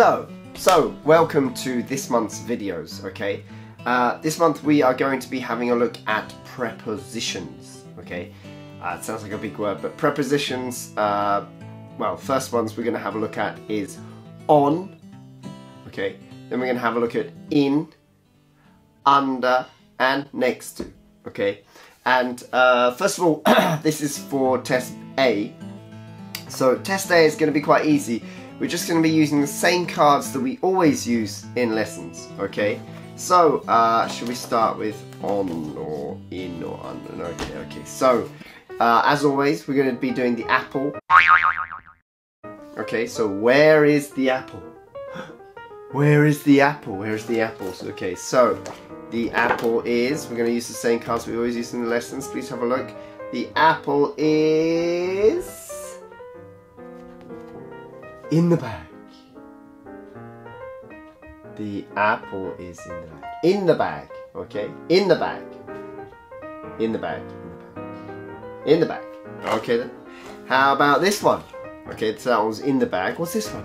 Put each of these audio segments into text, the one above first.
Hello! So, welcome to this month's videos, okay? Uh, this month we are going to be having a look at prepositions, okay? Uh, it sounds like a big word, but prepositions, uh, well, first ones we're going to have a look at is on, okay? Then we're going to have a look at in, under, and next to, okay? And uh, first of all, this is for test A. So test A is going to be quite easy. We're just going to be using the same cards that we always use in lessons, okay? So, uh, should we start with on or in or under? Okay, okay. So, uh, as always, we're going to be doing the apple. Okay, so where is the apple? Where is the apple? Where is the apples? Okay, so the apple is, we're going to use the same cards we always use in the lessons. Please have a look. The apple is in the bag. The apple is in the bag. In the bag, okay? In the bag. In the bag. In the bag. Okay then. How about this one? Okay, so that one's in the bag. What's this one?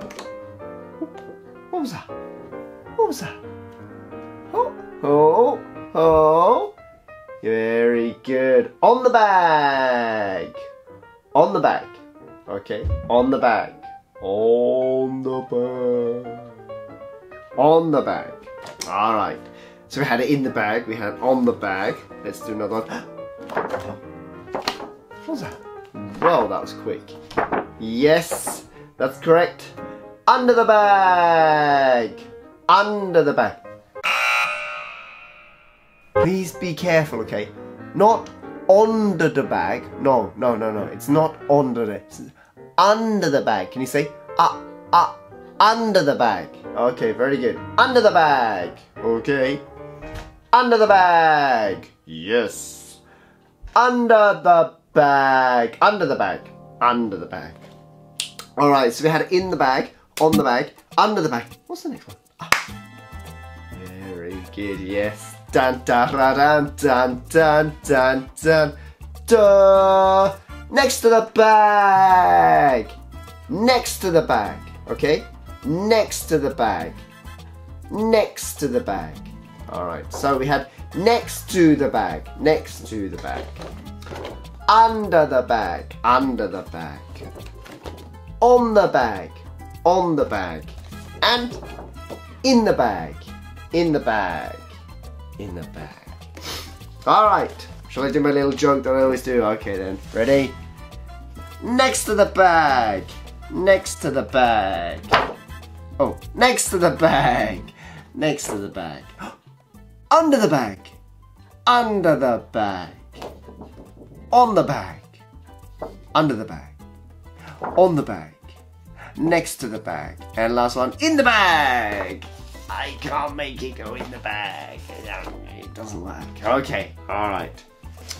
What was that? What was that? Oh, oh, oh. Very good. On the bag. On the bag. Okay, on the bag. On the bag. On the bag. Alright. So we had it in the bag, we had it on the bag. Let's do another one. What was that? Well, that was quick. Yes, that's correct. Under the bag. Under the bag. Please be careful, okay? Not under the bag. No, no, no, no. It's not under it. Under the bag. Can you say uh uh under the bag? Okay, very good. Under the bag. Okay. Under the bag. Yes. Under the bag. Under the bag. Under the bag. All right. So we had in the bag, on the bag, under the bag. What's the next one? Ah. Very good. Yes. Dun dun dun dun dun dun dun dun. Next to the bag. Next to the bag. Okay? Next to the bag. Next to the bag. Alright, so we had next to the bag. Next to the bag. Under the bag. Under the bag. On the bag. On the bag. And in the bag. In the bag. In the bag. Alright. Shall I do my little joke that I always do? Okay then. Ready? Next to the bag. Next to the bag. Oh, next to the bag. Next to the bag. Under the bag. Under the bag. On the bag. Under the bag. On the bag. Next to the bag. And last one, in the bag. I can't make it go in the bag. It doesn't work. Okay, alright.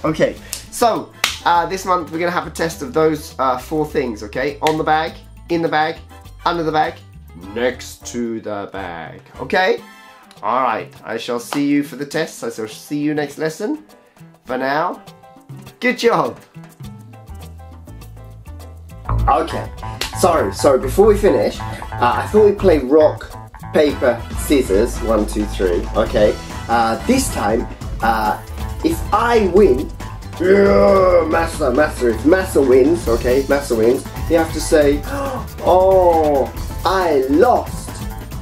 Okay, so uh, this month we're going to have a test of those uh, four things, okay? On the bag, in the bag, under the bag, next to the bag, okay? Alright, I shall see you for the test. I shall see you next lesson. For now, good job! Okay, sorry, sorry, before we finish, uh, I thought we'd play rock, paper, scissors, one, two, three, okay? Uh, this time, uh, if I win, yeah, Masa, Masa, if Masa wins, okay, Masa wins, you have to say, oh, I lost,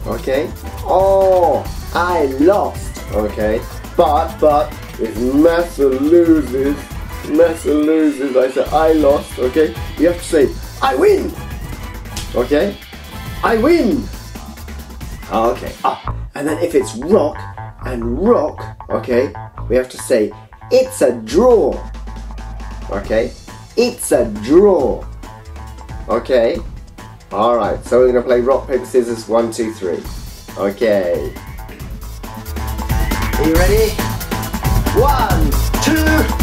okay, oh, I lost, okay, but, but, if Masa loses, Masa loses, I say, I lost, okay, you have to say, I win, okay, I win, okay, ah, and then if it's rock and rock, okay, we have to say, it's a draw. Okay? It's a draw. Okay? Alright, so we're going to play rock, paper, scissors, one, two, three. Okay. Are you ready? One, two,